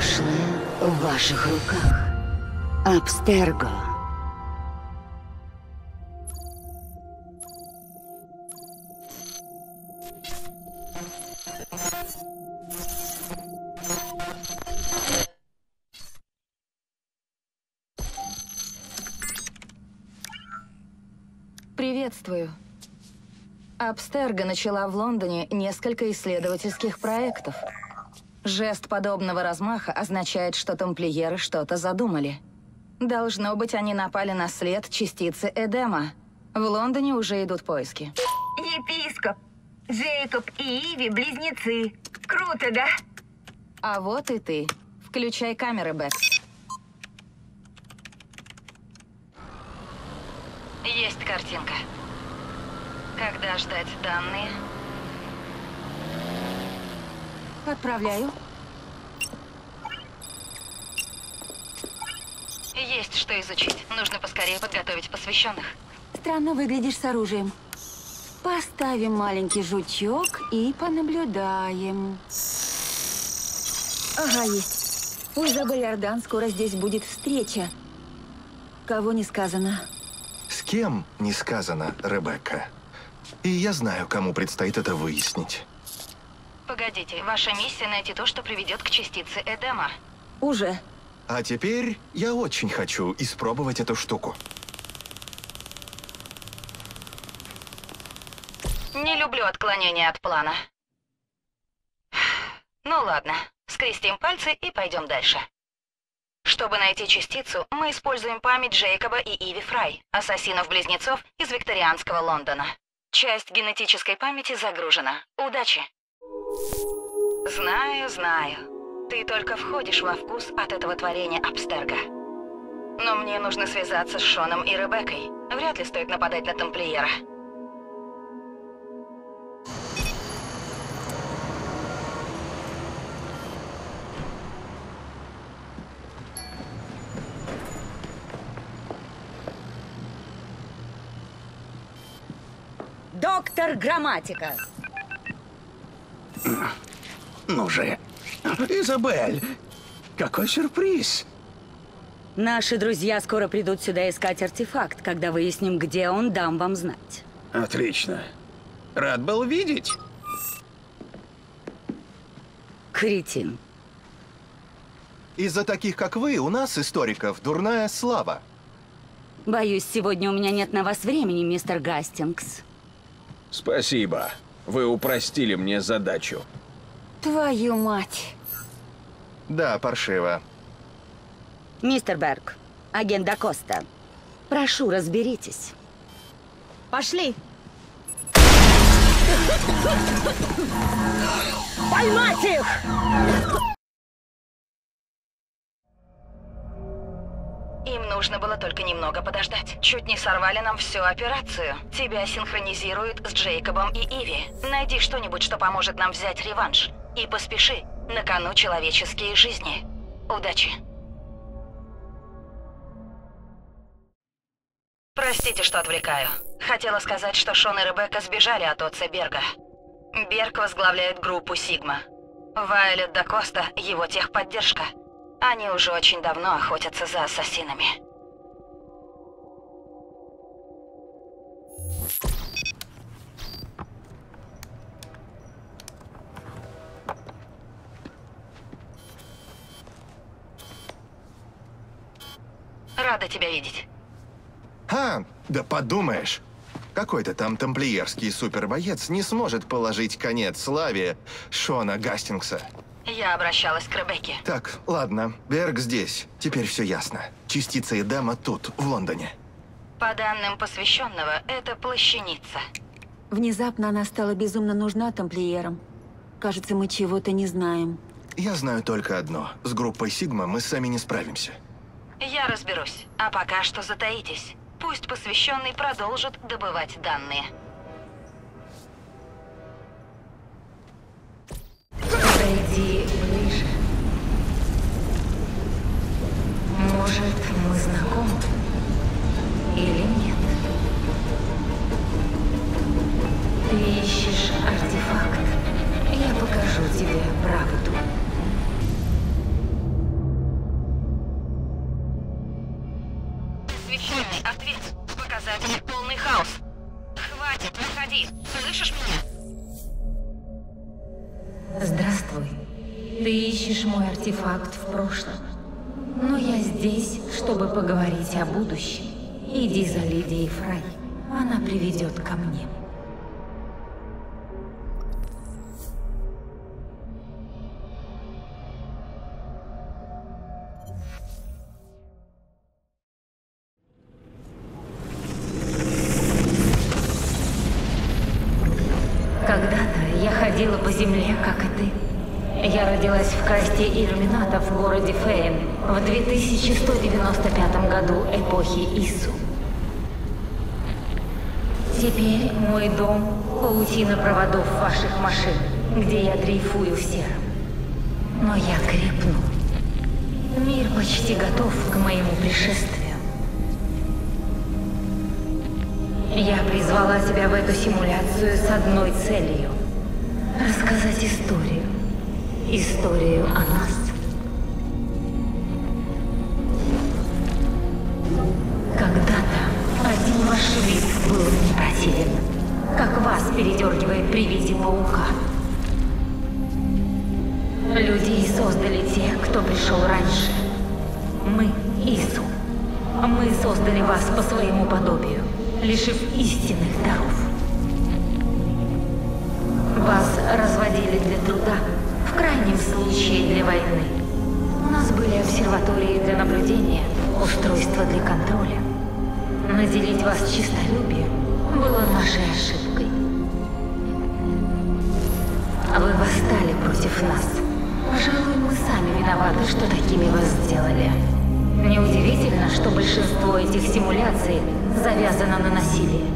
Прошлое в ваших руках. Абстерго. Приветствую. Абстерго начала в Лондоне несколько исследовательских проектов. Жест подобного размаха означает, что тамплиеры что-то задумали. Должно быть, они напали на след частицы Эдема. В Лондоне уже идут поиски. Епископ, Джейкоб и Иви – близнецы. Круто, да? А вот и ты. Включай камеры, Бэкс. Есть картинка. Когда ждать данные? Отправляю. Есть что изучить. Нужно поскорее подготовить посвященных. Странно выглядишь с оружием. Поставим маленький жучок и понаблюдаем. Ага, есть. У Изабель Ордан скоро здесь будет встреча. Кого не сказано. С кем не сказано, Ребекка. И я знаю, кому предстоит это выяснить. Погодите, ваша миссия найти то, что приведет к частице Эдема. Уже. А теперь я очень хочу испробовать эту штуку. Не люблю отклонения от плана. Ну ладно, скрестим пальцы и пойдем дальше. Чтобы найти частицу, мы используем память Джейкоба и Иви Фрай, ассасинов-близнецов из викторианского Лондона. Часть генетической памяти загружена. Удачи! Знаю, знаю. Ты только входишь во вкус от этого творения Абстерга. Но мне нужно связаться с Шоном и Ребеккой. Вряд ли стоит нападать на тамплиера. Доктор Грамматика. Ну же. Изабель, какой сюрприз. Наши друзья скоро придут сюда искать артефакт. Когда выясним, где он, дам вам знать. Отлично. Рад был видеть. Кретин. Из-за таких, как вы, у нас, историков, дурная слава. Боюсь, сегодня у меня нет на вас времени, мистер Гастингс. Спасибо. Вы упростили мне задачу. Твою мать. Да, паршиво. Мистер Берг, агент Дакоста, прошу, разберитесь. Пошли. Поймать их! Им нужно было только немного подождать. Чуть не сорвали нам всю операцию. Тебя синхронизируют с Джейкобом и Иви. Найди что-нибудь, что поможет нам взять реванш. И поспеши. На кону человеческие жизни. Удачи. Простите, что отвлекаю. Хотела сказать, что Шон и Ребекка сбежали от отца Берга. Берг возглавляет группу Сигма. Вайлет да Коста — его техподдержка. Они уже очень давно охотятся за ассасинами. Рада тебя видеть. А, да подумаешь. Какой-то там тамплиерский супербоец не сможет положить конец славе Шона Гастингса. Я обращалась к Ребекке. Так, ладно, Берг здесь. Теперь все ясно. Частица Эдема тут, в Лондоне. По данным посвященного, это плащаница. Внезапно она стала безумно нужна тамплиерам. Кажется, мы чего-то не знаем. Я знаю только одно. С группой Сигма мы сами не справимся. Я разберусь. А пока что затаитесь. Пусть посвященный продолжит добывать данные. Может, мы знакомы? Или нет? Ты ищешь артефакт. Я покажу тебе правду. Приведет ко мне. Когда-то я ходила по земле, как и ты. Я родилась в касте иллюминатов в городе Фейн в 2195 году эпохи Ису. Теперь мой дом — паутина проводов ваших машин, где я дрейфую в сером. Но я крепну. Мир почти готов к моему пришествию. Я призвала тебя в эту симуляцию с одной целью — рассказать историю. Историю о нас. Противен, как вас передергивает при виде паука. Людей создали те, кто пришел раньше. Мы — Ису. Мы создали вас по своему подобию, лишив истинных даров. Вас разводили для труда, в крайнем случае для войны. У нас были обсерватории для наблюдения, устройства для контроля. Наделить вас чистолюбием было нашей ошибкой. Вы восстали против нас. Пожалуй, мы сами виноваты, что такими вас сделали. Неудивительно, что большинство этих симуляций завязано на насилии.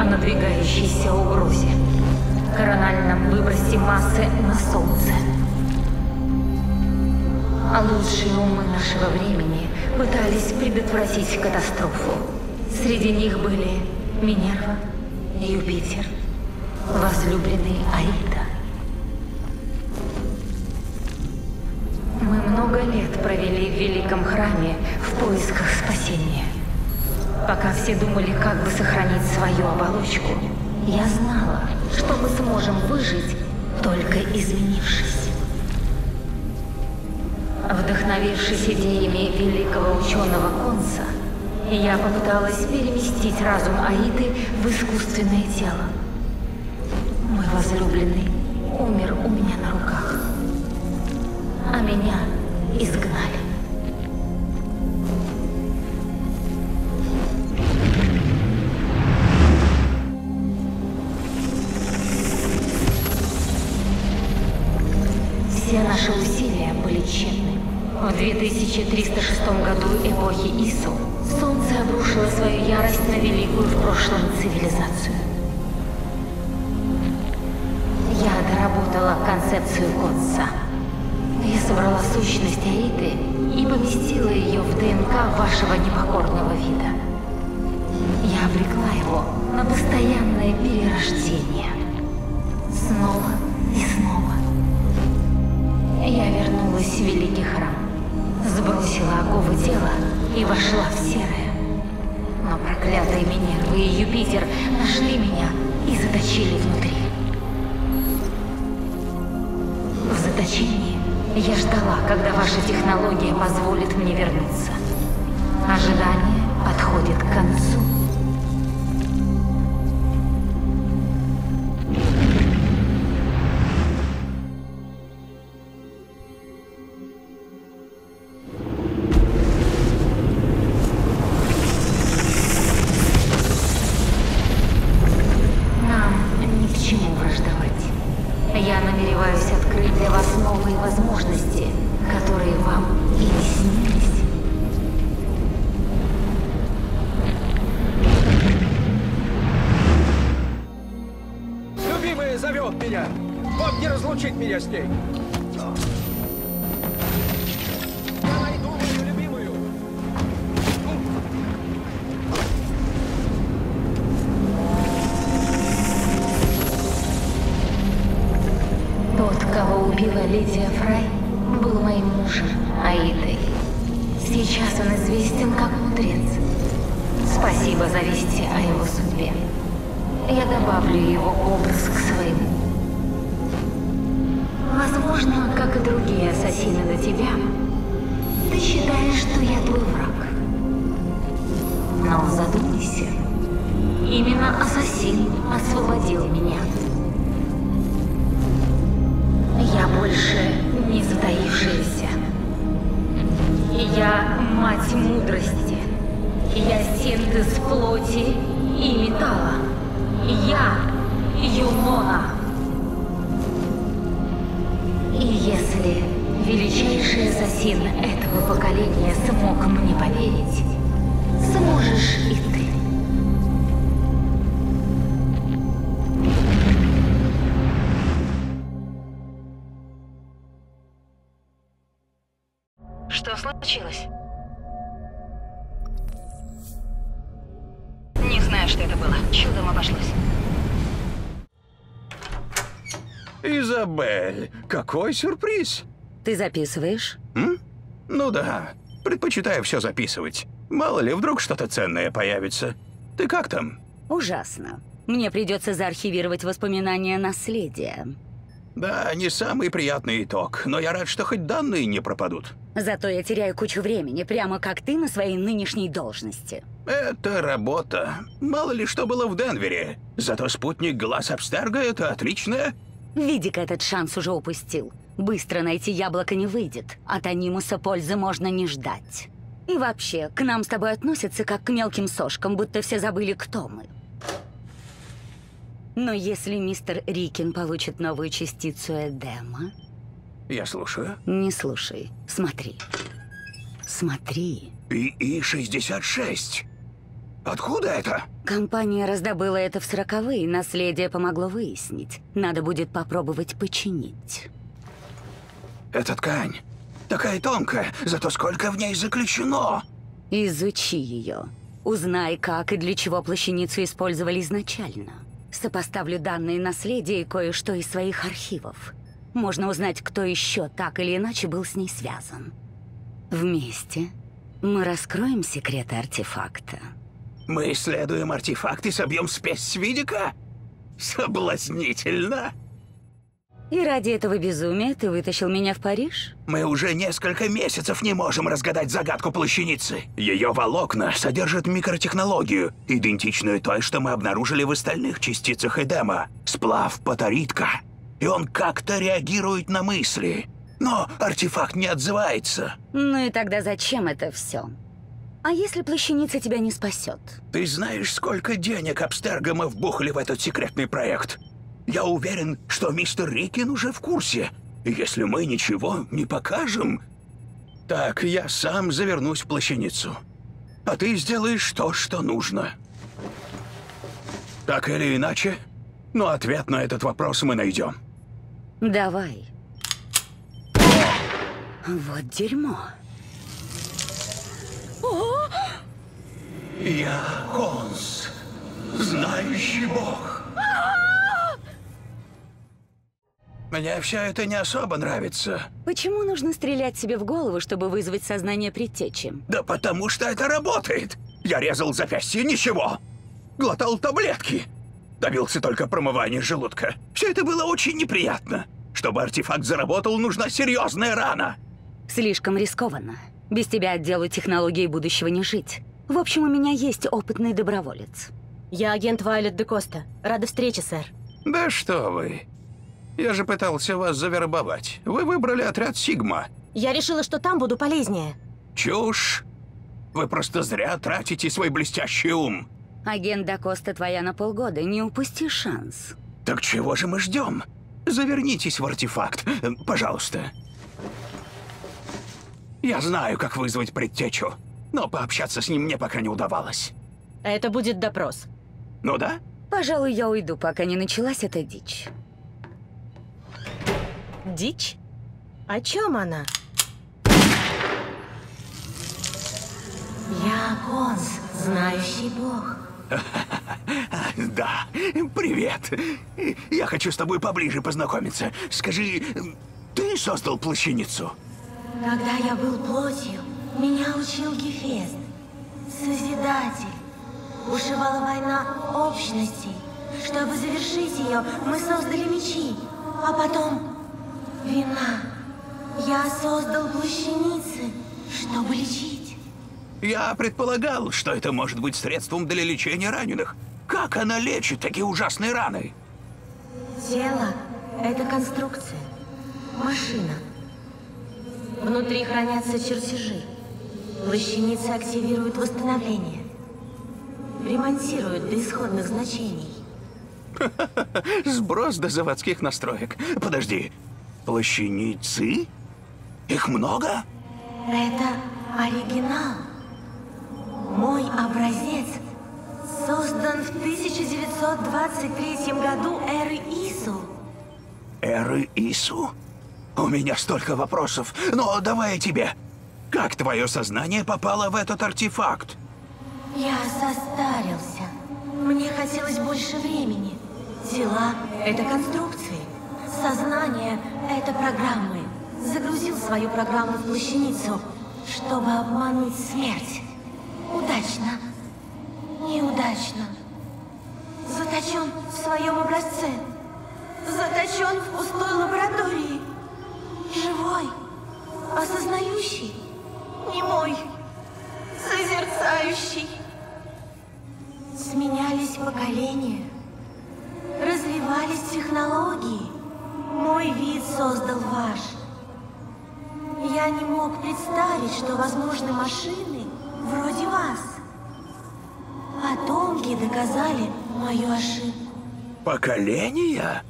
О надвигающейся угрозе. Корональном выбросе массы на Солнце. А лучшие умы нашего времени пытались предотвратить катастрофу. Среди них были Минерва, Юпитер, возлюбленный Аида. Мы много лет провели в Великом Храме в поисках спасения. Пока все думали, как бы сохранить свою оболочку, я знала, что мы сможем выжить, только изменившись. Вдохновившись идеями великого ученого Конса, я попыталась переместить разум Аиды в искусственное тело. Мой возлюбленный умер у меня на руках, а меня изгнали. Ожидание Как и другие ассасины до тебя, ты считаешь, что я твой враг. Но задумайся. Именно ассасин освободил меня. Я больше не затаившаяся. Я мать мудрости. Я синтез плоти и металла. Я Юнона. И если величайший ассасин этого поколения смог мне поверить, сможешь и ты. Изабель, какой сюрприз! Ты записываешь? М? Ну да, предпочитаю все записывать. Мало ли, вдруг что-то ценное появится. Ты как там? Ужасно. Мне придется заархивировать воспоминания наследия. Да, не самый приятный итог, но я рад, что хоть данные не пропадут. Зато я теряю кучу времени, прямо как ты на своей нынешней должности. Это работа. Мало ли что было в Денвере. Зато спутник Глаз Абстерга — это отличное. Видик этот шанс уже упустил. Быстро найти яблоко не выйдет. От анимуса пользы можно не ждать. И вообще, к нам с тобой относятся как к мелким сошкам, будто все забыли, кто мы. Но если мистер Рикин получит новую частицу Эдема, Я слушаю. не слушай, смотри. Смотри. ИИ-66. Откуда это? Компания раздобыла это в сороковые, наследие помогло выяснить. Надо будет попробовать починить. Это ткань. Такая тонкая, зато сколько в ней заключено. Изучи ее. Узнай, как и для чего плащаницу использовали изначально. Сопоставлю данные наследия и кое-что из своих архивов. Можно узнать, кто еще так или иначе был с ней связан. Вместе мы раскроем секреты артефакта. Мы исследуем артефакт и собьем спесь с Видика? Соблазнительно. И ради этого безумия ты вытащил меня в Париж? Мы уже несколько месяцев не можем разгадать загадку плащаницы. Ее волокна содержат микротехнологию, идентичную той, что мы обнаружили в остальных частицах Эдема. Сплав патаритка. И он как-то реагирует на мысли. Но артефакт не отзывается. Ну и тогда зачем это все? А если плащаница тебя не спасет? Ты знаешь, сколько денег Абстерга мы вбухали в этот секретный проект? Я уверен, что мистер Рикин уже в курсе. Если мы ничего не покажем... Так, я сам завернусь в плащаницу. А ты сделаешь то, что нужно. Так или иначе, но ответ на этот вопрос мы найдем. Давай. Вот дерьмо. Я Конс, знающий бог. Мне все это не особо нравится. Почему нужно стрелять себе в голову, чтобы вызвать сознание предтечи? Да потому что это работает. Я резал запястье, ничего. Глотал таблетки. Добился только промывания желудка. Все это было очень неприятно. Чтобы артефакт заработал, нужна серьезная рана. Слишком рискованно. Без тебя отделу технологий будущего не жить. В общем, у меня есть опытный доброволец. Я агент Вайлет де Коста. Рада встрече, сэр. Да что вы. Я же пытался вас завербовать. Вы выбрали отряд Сигма. Я решила, что там буду полезнее. Чушь. Вы просто зря тратите свой блестящий ум. Агент Дакоста твоя на полгода, не упусти шанс. Так чего же мы ждем? Завернитесь в артефакт, пожалуйста. Я знаю, как вызвать предтечу, но пообщаться с ним мне пока не удавалось. Это будет допрос. Ну да? Пожалуй, я уйду, пока не началась эта дичь. Дичь? О чем она? Я Конс, знающий бог. Да, привет. Я хочу с тобой поближе познакомиться. Скажи, Ты создал плащаницу? Когда я был плотью, меня учил Гефест, Созидатель. Бушевала война общностей. Чтобы завершить ее, мы создали мечи, а потом вина. Я создал плащаницы, чтобы лечить. Я предполагал, что это может быть средством для лечения раненых. Как она лечит такие ужасные раны? Тело — это конструкция, машина. Внутри хранятся чертежи. Плащаницы активируют восстановление. Ремонтируют до исходных значений. Сброс до заводских настроек. Подожди, плащаницы? Их много? Это оригинал. Мой образец создан в 1923 году эры Ису. Эры Ису? У меня столько вопросов. Но давай тебе. Как твое сознание попало в этот артефакт? Я состарился. Мне хотелось больше времени. Тела — это конструкции. Сознание — это программы. Загрузил свою программу в плащаницу, чтобы обмануть смерть. Удачно. Неудачно. Заточен в своем образце. Заточен в пустой лаборатории. Живой. Осознающий. Немой. Созерцающий. Сменялись поколения. Развивались технологии. Мой вид создал ваш. Я не мог представить, что возможны машины вроде вас. Потомки доказали мою ошибку. Поколения?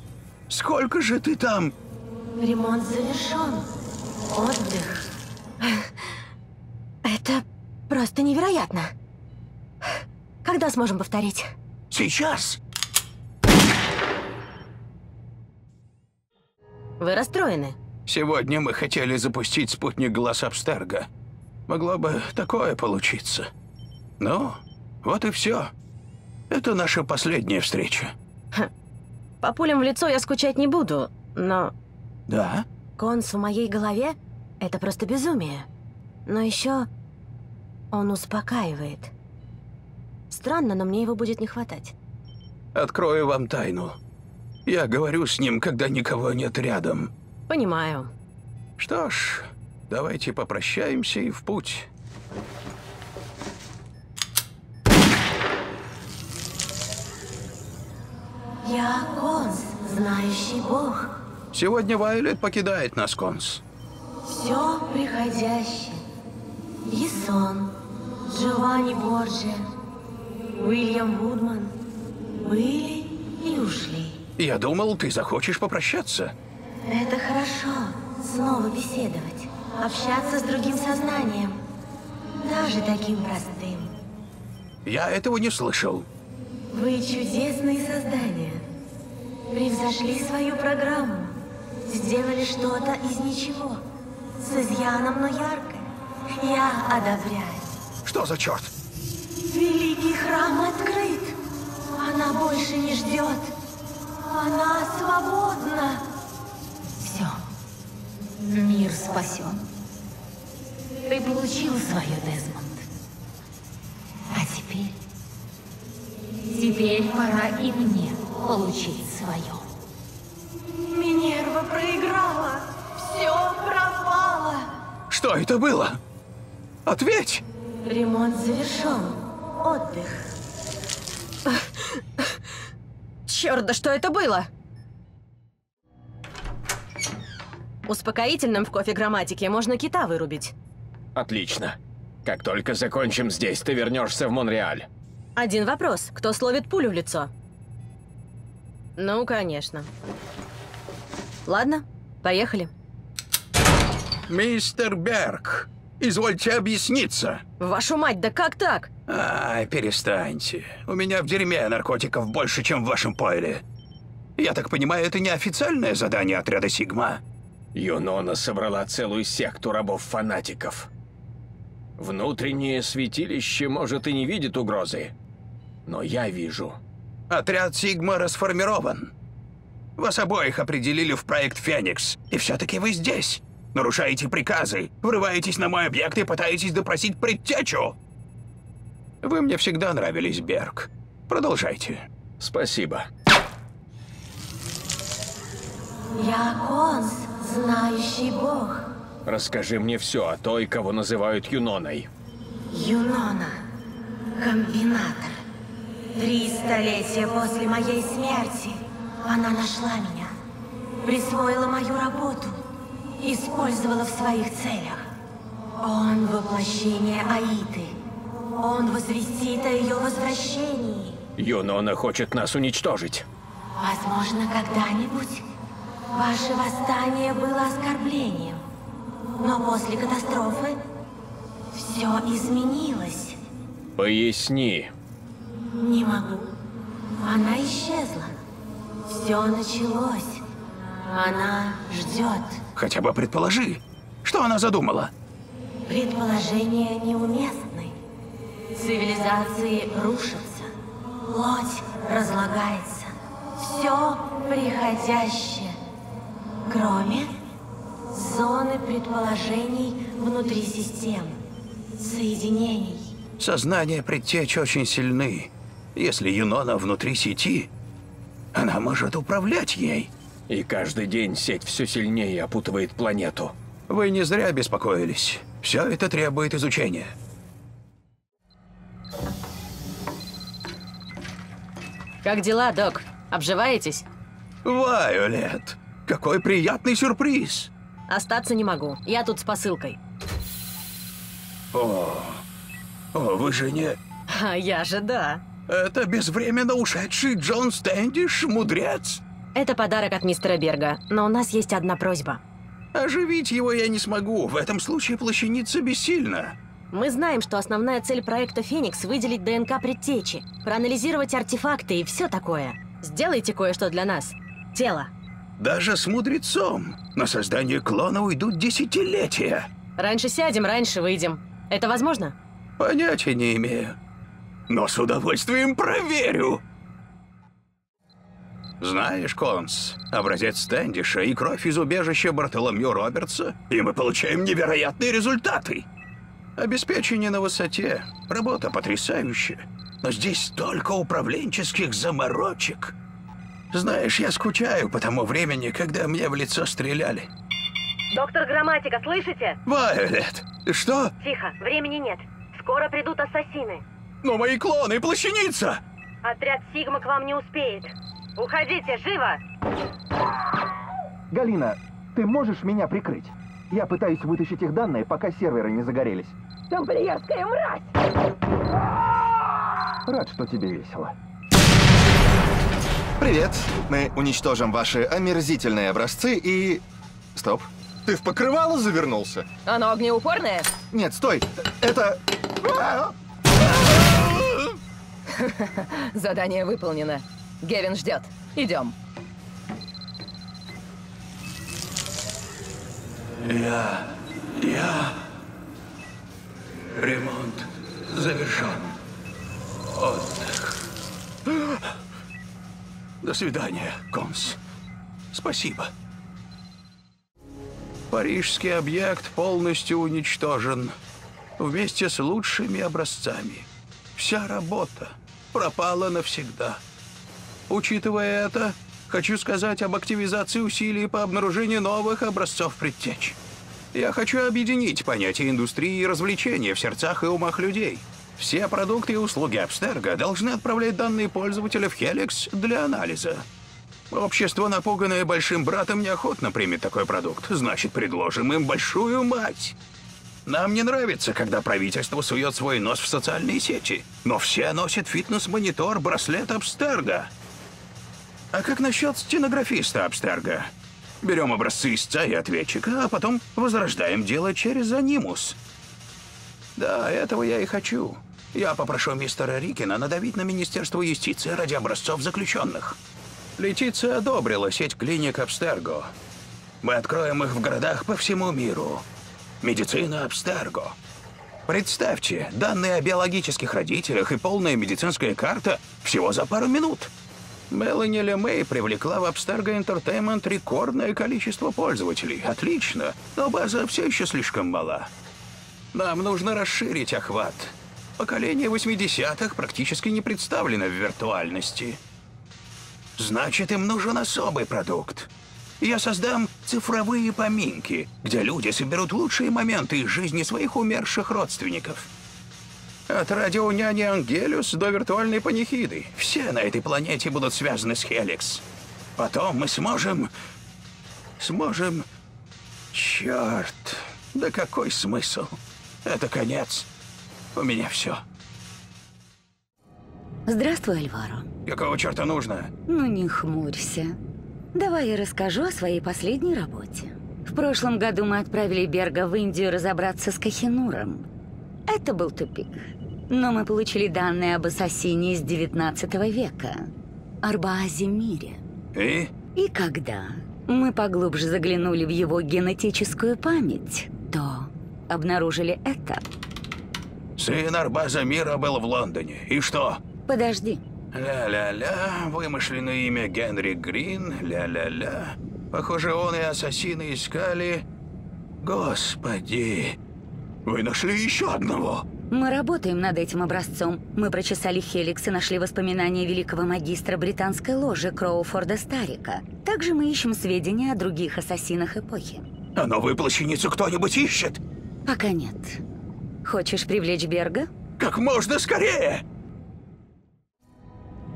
Сколько же ты там? Ремонт завершен. Отдых. Это просто невероятно. Когда сможем повторить? Сейчас. Вы расстроены? Сегодня мы хотели запустить спутник глаз Абстерга. Могло бы такое получиться. Ну, вот и все. Это наша последняя встреча. По пулям в лицо я скучать не буду, но Да? конс в моей голове — это просто безумие. Но еще он успокаивает. Странно, но мне его будет не хватать. Открою вам тайну. Я говорю с ним, когда никого нет рядом. Понимаю. Что ж, давайте попрощаемся и в путь. Я Конс, знающий Бог. Сегодня Вайлет покидает нас, Конс. Все приходящее. Ясон, Джованни Борджи, Уильям Вудман были и ушли. Я думал, ты захочешь попрощаться. Это хорошо, снова беседовать, общаться с другим сознанием, даже таким простым. Я этого не слышал. Вы чудесные создания. Превзошли свою программу. Сделали что-то из ничего. С изъяном, но яркое. Я одобряю. Что за черт? Великий храм открыт. Она больше не ждет. Она свободна. Все. Мир спасен. Ты получил свое, Дезмонд. А теперь... Теперь пора и мне получить свое. Минерва проиграла. Все пропало. Что это было? Ответь! Ремонт завершен. Отдых. Черт, да что это было? Успокоительным в кофе грамматике можно кита вырубить. Отлично. Как только закончим здесь, ты вернешься в Монреаль. Один вопрос. Кто словит пулю в лицо? Ну, конечно. Ладно, поехали. Мистер Берг, извольте объясниться. Вашу мать, да как так? Ай, перестаньте. У меня в дерьме наркотиков больше, чем в вашем пойле. Я так понимаю, это не официальное задание отряда Сигма? Юнона собрала целую секту рабов-фанатиков. Внутреннее святилище, может, и не видит угрозы. Но я вижу. Отряд Сигма расформирован. Вас обоих определили в проект «Феникс», и все-таки вы здесь. Нарушаете приказы, врываетесь на мой объект и пытаетесь допросить предтечу. Вы мне всегда нравились, Берг. Продолжайте. Спасибо. Я Конс, знающий бог. Расскажи мне все о той, кого называют Юноной. Юнона. Комбинатор. Три столетия после моей смерти она нашла меня. Присвоила мою работу. Использовала в своих целях. Он воплощение Аиты. Он возвестит о ее возвращении. Юнона хочет нас уничтожить. Возможно, когда-нибудь ваше восстание было оскорблением. Но после катастрофы все изменилось. Поясни. Не могу. Она исчезла. Все началось. Она ждет. Хотя бы предположи, что она задумала. Предположения неуместны. Цивилизации рушатся. Плоть разлагается. Все приходящее. Кроме зоны предположений внутри систем. Соединений. Сознание предтеч очень сильны. Если Юнона внутри сети, она может управлять ей. И каждый день сеть все сильнее опутывает планету. Вы не зря беспокоились. Все это требует изучения. Как дела, док? Обживаетесь? Вайолет, какой приятный сюрприз. Остаться не могу. Я тут с посылкой. О, о вы же не... А я же да. Это безвременно ушедший Джон Стэндиш, мудрец. Это подарок от мистера Берга, но у нас есть одна просьба. Оживить его я не смогу. В этом случае плащаница бессильна. Мы знаем, что основная цель проекта «Феникс» — выделить ДНК предтечи, проанализировать артефакты и все такое. Сделайте кое-что для нас. Тело. Даже с мудрецом на создание клона уйдут десятилетия. Раньше сядем, раньше выйдем. Это возможно? Понятия не имею. Но с удовольствием проверю. Знаешь, Конс, образец Стэндиша и кровь из убежища Бартоломью Робертса, и мы получаем невероятные результаты. Обеспечение на высоте, работа потрясающая. Но здесь столько управленческих заморочек. Знаешь, я скучаю по тому времени, когда мне в лицо стреляли. Доктор Грамматика, слышите? Вайолет, что? Тихо, времени нет. Скоро придут ассасины. Но мои клоны, плащаница! Отряд Сигма к вам не успеет. Уходите, живо! Галина, ты можешь меня прикрыть? Я пытаюсь вытащить их данные, пока серверы не загорелись. Тамплиерская мразь! Рад, что тебе весело. Привет. Мы уничтожим ваши омерзительные образцы и... Стоп. Ты в покрывало завернулся? Оно огнеупорное? Нет, стой. Это... Задание выполнено. Гевин ждет. Идем. Я... я... Ремонт завершен. Отдых. До свидания, Конс. Спасибо. Парижский объект полностью уничтожен. Вместе с лучшими образцами. Вся работа пропала навсегда. Учитывая это, хочу сказать об активизации усилий по обнаружению новых образцов предтеч. Я хочу объединить понятие индустрии и развлечения в сердцах и умах людей. Все продукты и услуги Абстерга должны отправлять данные пользователя в Хеликс для анализа. Общество, напуганное большим братом, неохотно примет такой продукт. Значит, предложим им большую мать. Нам не нравится, когда правительство сует свой нос в социальные сети. Но все носят фитнес-монитор, браслет Абстерга. А как насчет стенографиста Абстерга? Берем образцы истца и ответчика, а потом возрождаем дело через анимус. Да, этого я и хочу. Я попрошу мистера Рикина надавить на Министерство юстиции ради образцов заключенных. Летиция одобрила сеть клиник Абстерго. Мы откроем их в городах по всему миру. Медицина Абстерго. Представьте, данные о биологических родителях и полная медицинская карта всего за пару минут. Мелани Лемей привлекла в Abstergo Entertainment рекордное количество пользователей. Отлично, но база все еще слишком мала. Нам нужно расширить охват. Поколение 80-х практически не представлено в виртуальности. Значит, им нужен особый продукт. Я создам цифровые поминки, где люди соберут лучшие моменты из жизни своих умерших родственников. От радионяни Ангелюс до виртуальной панихиды. Все на этой планете будут связаны с Хеликс. Потом мы сможем... Сможем... Черт, да какой смысл? Это конец. У меня все. Здравствуй, Альваро. Какого черта нужно? Ну не хмурься. Давай я расскажу о своей последней работе. В прошлом году мы отправили Берга в Индию разобраться с Кахинуром. Это был тупик. Но мы получили данные об ассасине из 19 века. Арбаазе Мире. И? И когда мы поглубже заглянули в его генетическую память, то обнаружили это. Сын Арбаза Мира был в Лондоне. И что? Подожди. Ля-ля-ля, вымышленное имя Генри Грин, ля-ля-ля. Похоже, он и ассасины искали... Господи, вы нашли еще одного? Мы работаем над этим образцом. Мы прочесали Хеликс и нашли воспоминания великого магистра британской ложи Кроуфорда Старика. Также мы ищем сведения о других ассасинах эпохи. А новую плащаницу кто-нибудь ищет? Пока нет. Хочешь привлечь Берга? Как можно скорее!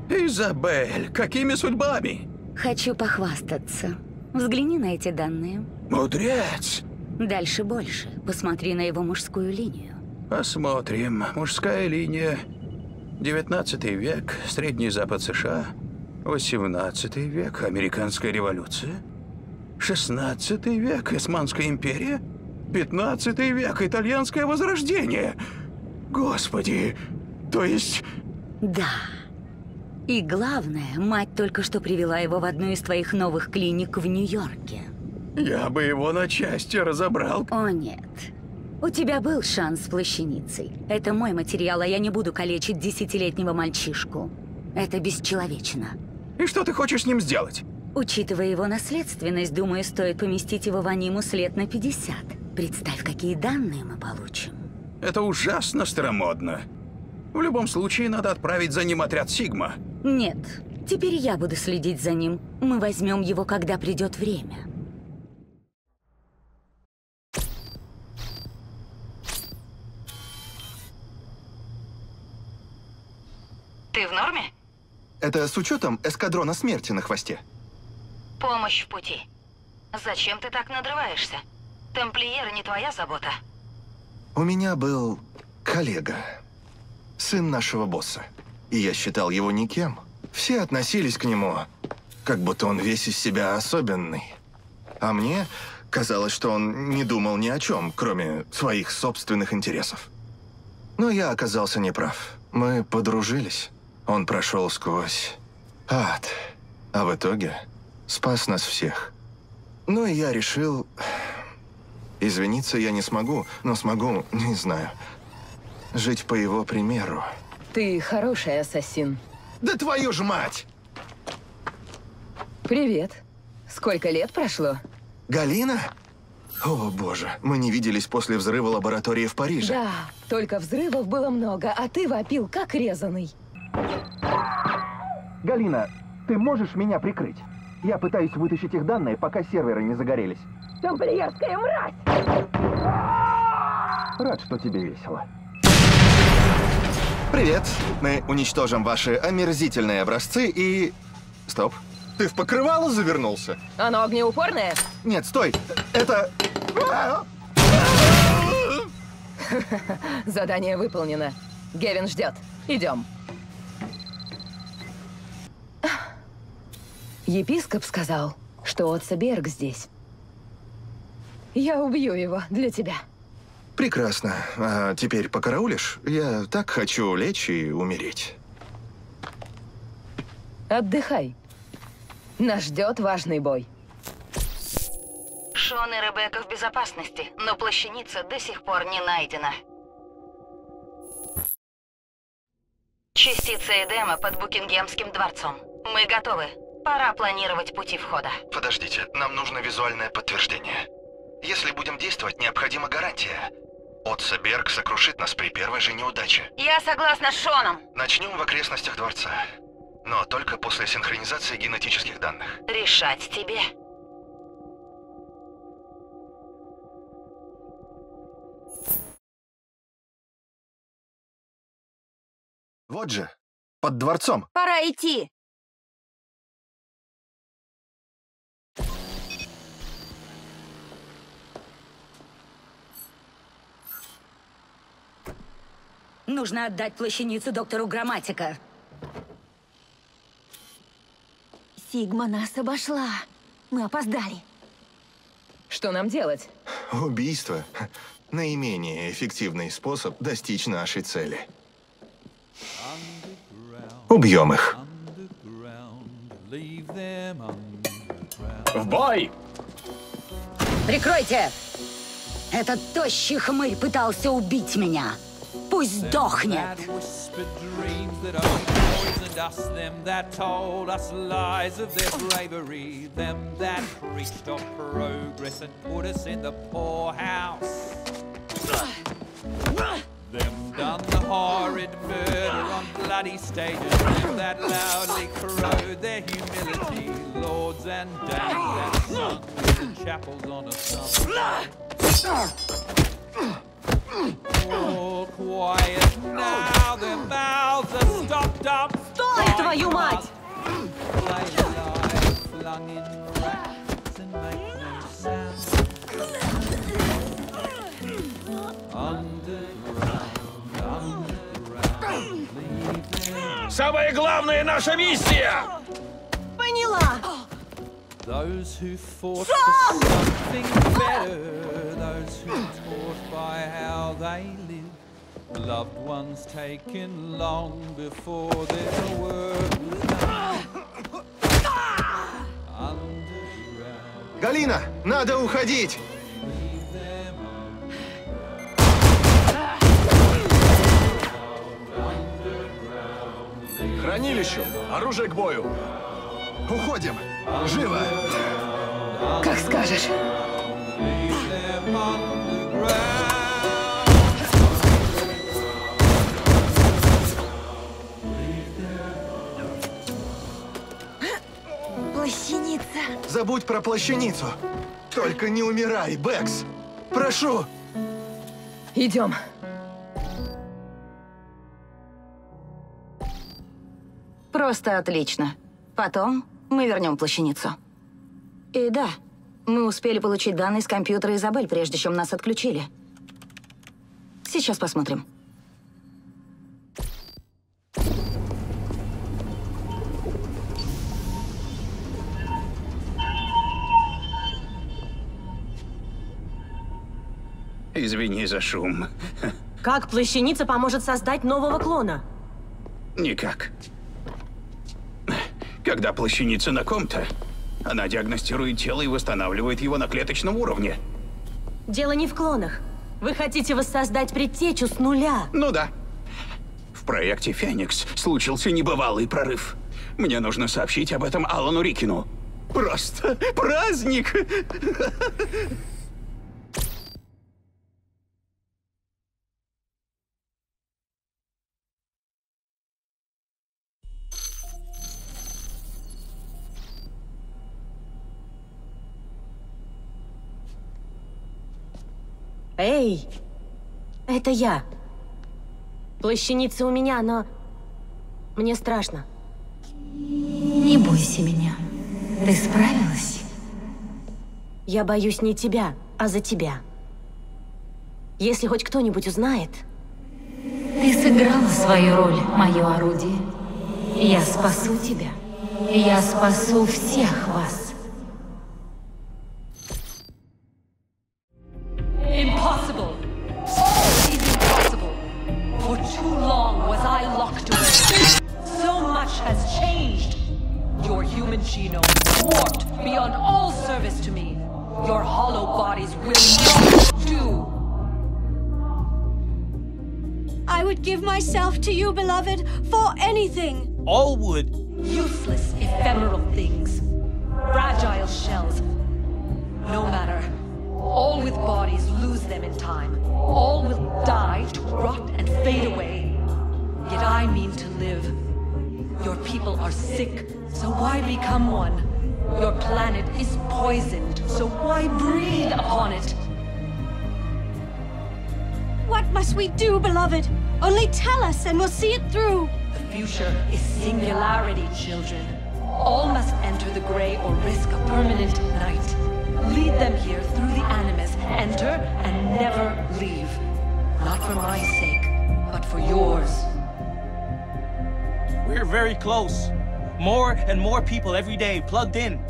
Изабель, какими судьбами? Хочу похвастаться. Взгляни на эти данные. Мудрец! Дальше больше. Посмотри на его мужскую линию. Посмотрим. Мужская линия. 19 век, Средний Запад США. 18 век, Американская революция. 16 век, Османская империя. 15 век, Итальянское возрождение. Господи, то есть... Да. И главное, мать только что привела его в одну из твоих новых клиник в Нью-Йорке. Я бы его на части разобрал. О нет. У тебя был шанс с плащаницей. Это мой материал, а я не буду калечить десятилетнего мальчишку. Это бесчеловечно. И что ты хочешь с ним сделать? Учитывая его наследственность, думаю, стоит поместить его в анимус лет на 50. Представь, какие данные мы получим. Это ужасно старомодно. В любом случае, надо отправить за ним отряд Сигма. Нет, теперь я буду следить за ним. Мы возьмем его, когда придет время. Ты в норме? Это с учетом эскадрона смерти на хвосте. Помощь в пути. Зачем ты так надрываешься? Тамплиеры не твоя забота. У меня был коллега, сын нашего босса. И я считал его никем. Все относились к нему, как будто он весь из себя особенный. А мне казалось, что он не думал ни о чем, кроме своих собственных интересов. Но я оказался неправ. Мы подружились. Он прошел сквозь ад. А в итоге спас нас всех. Ну и я решил... Извиниться я не смогу, но смогу, не знаю, жить по его примеру. Ты хороший ассасин. Да твою ж мать! Привет. Сколько лет прошло? Галина? О, боже, мы не виделись после взрыва лаборатории в Париже. Да, только взрывов было много, а ты вопил, как резанный. Галина, ты можешь меня прикрыть? Я пытаюсь вытащить их данные, пока серверы не загорелись. Тамплиерская мразь! Рад, что тебе весело. Привет. Мы уничтожим ваши омерзительные образцы и... Стоп. Ты в покрывало завернулся? Оно огнеупорное? Нет, стой. Это... Задание выполнено. Гевин ждет. Идем. Епископ сказал, что Отца Берг здесь. Я убью его для тебя. Прекрасно. А теперь покараулишь? Я так хочу лечь и умереть. Отдыхай. Нас ждет важный бой. Шон и Ребекка в безопасности, но плащаница до сих пор не найдена. Частица Эдема под Букингемским дворцом. Мы готовы. Пора планировать пути входа. Подождите, нам нужно визуальное подтверждение. Если будем действовать, необходима гарантия. Отца Берг сокрушит нас при первой же неудаче. Я согласна с Шоном. Начнем в окрестностях дворца. Но только после синхронизации генетических данных. Решать тебе. Вот же, под дворцом. Пора идти. Нужно отдать плащаницу доктору Грамматика. Сигма нас обошла. Мы опоздали. Что нам делать? Убийство — наименее эффективный способ достичь нашей цели. Убьем их. В бой! Прикройте! Этот тощий хмырь пытался убить меня. Пусть сдохнет. us, them that told us lies of their bravery, them that preached of progress and put us in the poorhouse. Them done the horrid murder on bloody stages, them that loudly crowed their humility, lords and dames that sung in chapels on a summer. Стой, твою мать! Самая главная наша миссия! Поняла! Those who fought for something better, those who taught by how they live, loved ones taken long before their work Галина, надо уходить! Хранилищу! Оружие к бою! Уходим! Живо! Как скажешь. Плащаница. Забудь про плащаницу. Только не умирай, Бэкс. Прошу. Идем. Просто отлично. Потом мы вернем плащаницу. И да, мы успели получить данные с компьютера Изабель, прежде чем нас отключили. Сейчас посмотрим. Извини за шум. Как плащаница поможет создать нового клона? Никак. Когда плащаница на ком-то, она диагностирует тело и восстанавливает его на клеточном уровне. Дело не в клонах. Вы хотите воссоздать предтечу с нуля. Ну да. В проекте «Феникс» случился небывалый прорыв. Мне нужно сообщить об этом Алану Рикину. Просто праздник! Эй! Это я. Плащаница у меня, но... Мне страшно. Не бойся меня. Ты справилась? Я боюсь не тебя, а за тебя. Если хоть кто-нибудь узнает... Ты сыграла свою роль, мое орудие. Я спасу тебя. Я спасу всех вас. You, beloved, for anything. All would. Useless ephemeral things, fragile shells. No matter. All with bodies lose them in time. All will die to rot and fade away. Yet I mean to live. Your people are sick, so why become one? Your planet is poisoned, so why breathe upon it? What must we do, beloved? Only tell us and we'll see it through. The future is singularity, children. All must enter the Grey or risk a permanent night. Lead them here through the Animus, enter and never leave. Not for my sake, but for yours. We're very close. More and more people every day plugged in.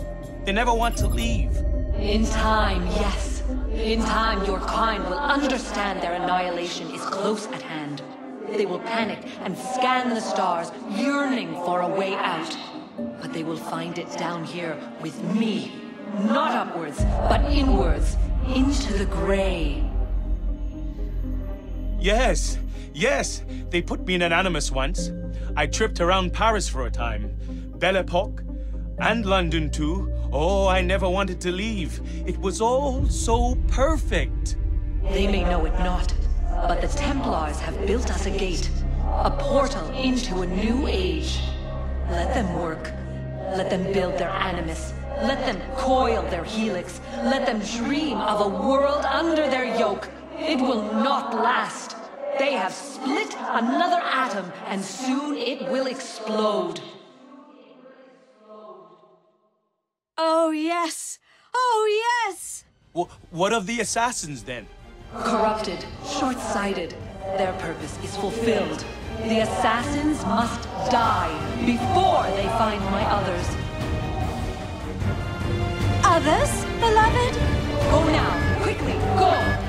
They never want to leave. In time, yes. In time, your kind will understand their annihilation is close at hand. They will panic and scan the stars, yearning for a way out. But they will find it down here with me. Not upwards, but inwards, into the gray. Yes, yes. They put me in an animus once. I tripped around Paris for a time. Belle Epoque. And London too. Oh, I never wanted to leave. It was all so perfect. They may know it not, but the Templars have built us a gate, a portal into a new age. Let them work. Let them build their animus. Let them coil their helix. Let them dream of a world under their yoke. It will not last. They have split another atom, and soon it will explode. Oh, yes. Oh, yes. Wh- what of the assassins then? Corrupted, short-sighted, their purpose is fulfilled. The assassins must die before they find my others. Others, beloved? Go now, quickly, go!